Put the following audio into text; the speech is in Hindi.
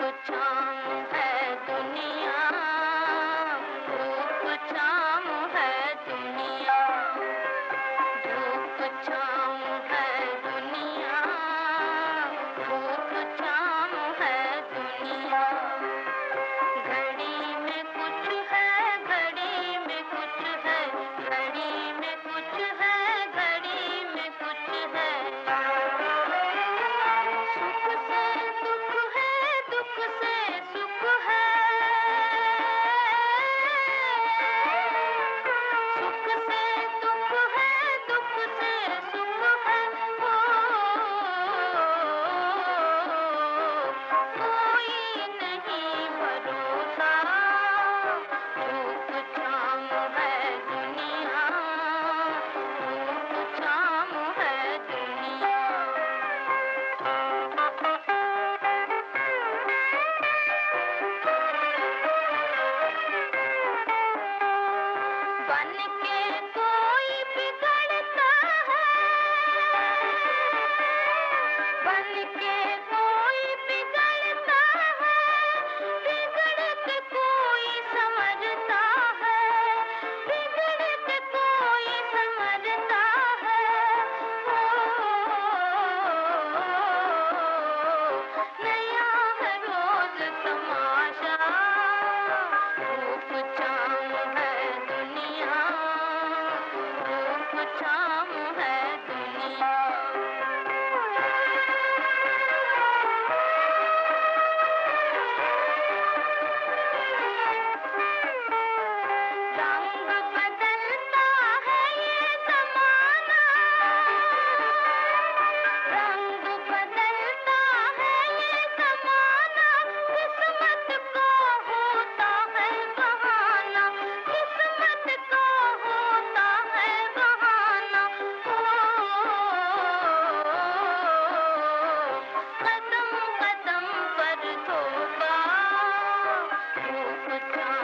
कुछ Africa.